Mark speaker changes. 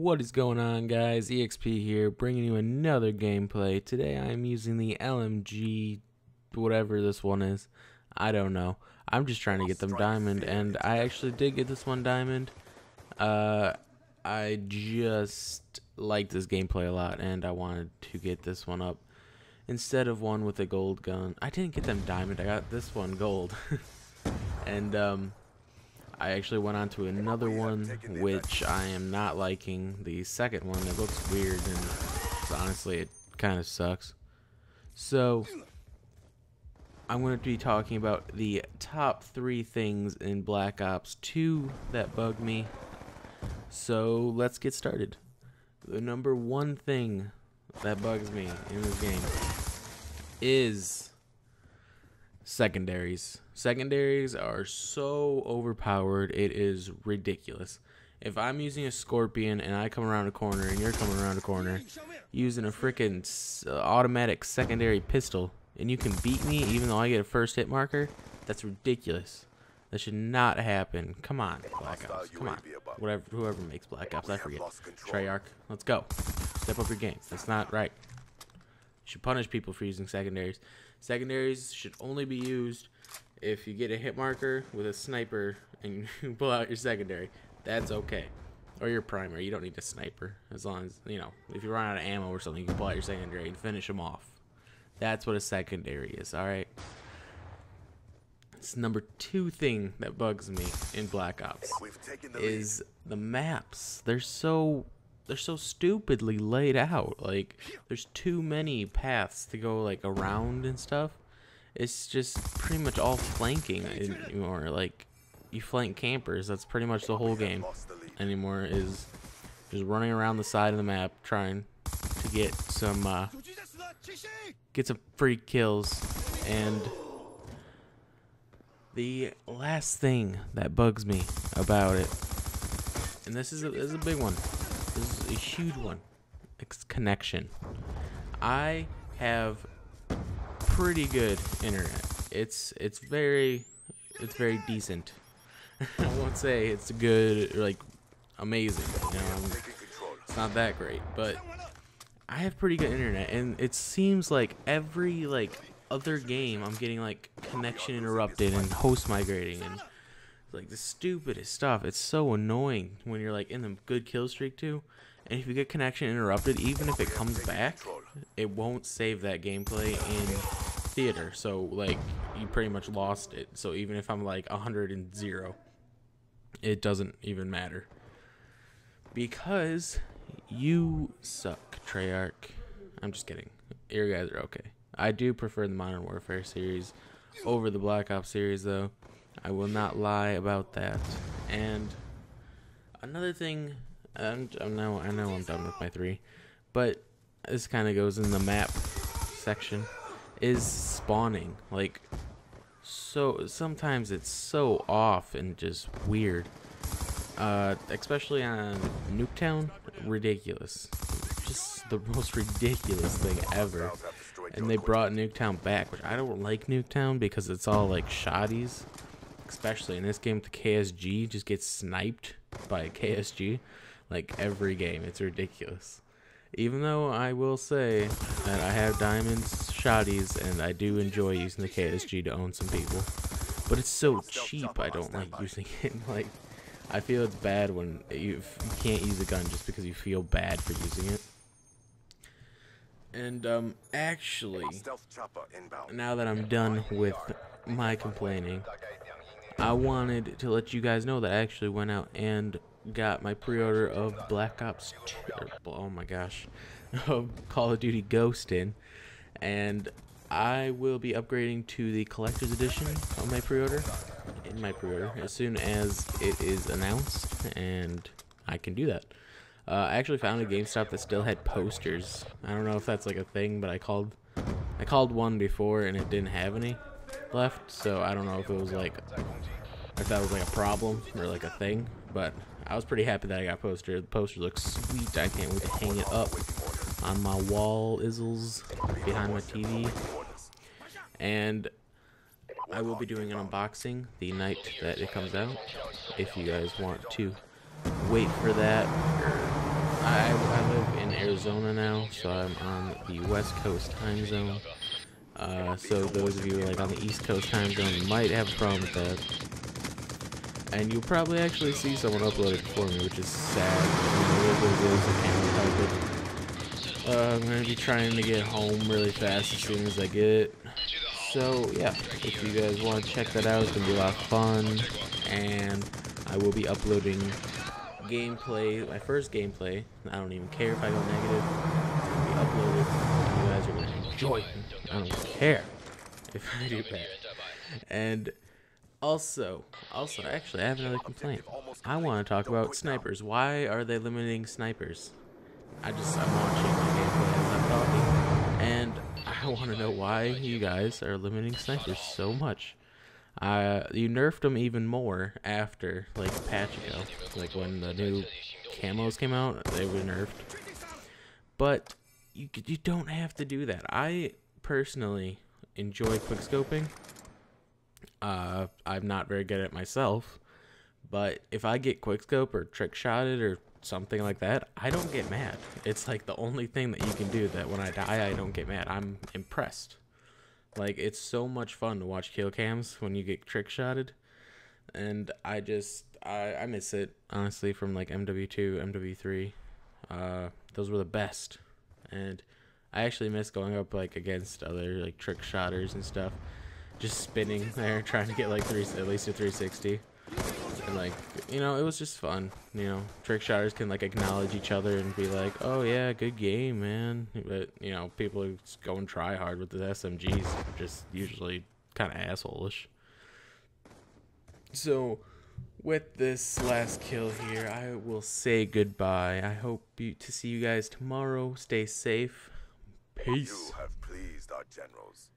Speaker 1: What is going on, guys? EXP here, bringing you another gameplay. Today I'm using the LMG, whatever this one is. I don't know. I'm just trying to get them diamond, and I actually did get this one diamond. Uh, I just like this gameplay a lot, and I wanted to get this one up instead of one with a gold gun. I didn't get them diamond. I got this one gold, and um. I actually went on to another one, which I am not liking. The second one, it looks weird, and honestly, it kind of sucks. So, I'm going to be talking about the top three things in Black Ops 2 that bug me. So, let's get started. The number one thing that bugs me in this game is secondaries. Secondaries are so overpowered, it is ridiculous. If I'm using a scorpion and I come around a corner and you're coming around a corner using a freaking uh, automatic secondary pistol and you can beat me even though I get a first hit marker, that's ridiculous. That should not happen. Come on, Black Ops. Come on. Whatever, whoever makes Black Ops, I forget. Treyarch, let's go. Step up your game. That's not right. You should punish people for using secondaries. Secondaries should only be used if you get a hit marker with a sniper and you pull out your secondary. That's okay. Or your primary. You don't need a sniper. As long as, you know, if you run out of ammo or something, you can pull out your secondary and finish them off. That's what a secondary is, alright? It's number two thing that bugs me in Black Ops is the maps. They're so they're so stupidly laid out. Like there's too many paths to go like around and stuff. It's just pretty much all flanking anymore. Like you flank campers. That's pretty much the whole game anymore. Is just running around the side of the map trying to get some uh, get some free kills. And the last thing that bugs me about it, and this is a, this is a big one a huge one. It's connection. I have pretty good internet. It's it's very it's very decent. I won't say it's good or like amazing. You know, it's not that great, but I have pretty good internet, and it seems like every like other game I'm getting like connection interrupted and host migrating and like the stupidest stuff. It's so annoying when you're like in the good kill streak too. And if you get connection interrupted, even if it comes back, it won't save that gameplay in theater. So like you pretty much lost it. So even if I'm like 100 and 0, it doesn't even matter. Because you suck, Treyarch. I'm just kidding. Your guys are okay. I do prefer the Modern Warfare series over the Black Ops series though. I will not lie about that. And another thing, I'm, I'm now I know I'm done with my three, but this kind of goes in the map section. Is spawning like so? Sometimes it's so off and just weird. Uh, especially on Nuketown, ridiculous. Just the most ridiculous thing ever. And they brought Nuketown back, which I don't like Nuketown because it's all like shotties especially in this game, the KSG just gets sniped by a KSG like every game. It's ridiculous. Even though I will say that I have diamonds, shotties, and I do enjoy using the KSG to own some people. But it's so cheap, I don't like using it. like, I feel it's bad when you, you can't use a gun just because you feel bad for using it. And, um, actually, now that I'm done with my complaining, I wanted to let you guys know that I actually went out and got my pre-order of Black Ops 2. Oh my gosh, of Call of Duty Ghost in, and I will be upgrading to the collector's edition of my pre-order. In my pre-order, as soon as it is announced, and I can do that. Uh, I actually found a GameStop that still had posters. I don't know if that's like a thing, but I called, I called one before and it didn't have any left, so I don't know if it was like if that was like a problem or like a thing, but I was pretty happy that I got poster. The poster looks sweet. I can't wait to hang it up on my wall isles behind my TV. And I will be doing an unboxing the night that it comes out. If you guys want to wait for that I, I live in Arizona now, so I'm on the West Coast time zone. Uh, so those of you like on the East Coast time zone might have a problem with that. And you'll probably actually see someone upload it for me, which is sad. Uh, I'm gonna be trying to get home really fast as soon as I get it. So yeah, if you guys want to check that out, it's gonna be a lot of fun, and I will be uploading gameplay, my first gameplay. I don't even care if I go negative. It's gonna be uploaded. You guys are gonna enjoy it. I don't care if I do bad. And also, also, actually, I have another complaint. I want to talk about snipers. Why are they limiting snipers? I just, I'm watching the gameplay as I'm talking, and I want to know why you guys are limiting snipers so much. Uh, you nerfed them even more after, like, patch ago. Like, when the new camos came out, they were nerfed. But, you, you don't have to do that. I, personally, enjoy quickscoping. Uh, I'm not very good at myself. But if I get quickscope or trick shotted or something like that, I don't get mad. It's like the only thing that you can do that when I die, I don't get mad. I'm impressed. Like it's so much fun to watch kill cams when you get trick shotted, and I just I I miss it honestly from like MW2, MW3. Uh, those were the best, and I actually miss going up like against other like trick shotters and stuff, just spinning there trying to get like three at least a 360. And like, you know, it was just fun. You know, trick shotters can like acknowledge each other and be like, "Oh yeah, good game, man." But you know, people who go and try hard with the SMGs are just usually kind of assholeish. So, with this last kill here, I will say goodbye. I hope you, to see you guys tomorrow. Stay safe. Peace.
Speaker 2: You have pleased our generals.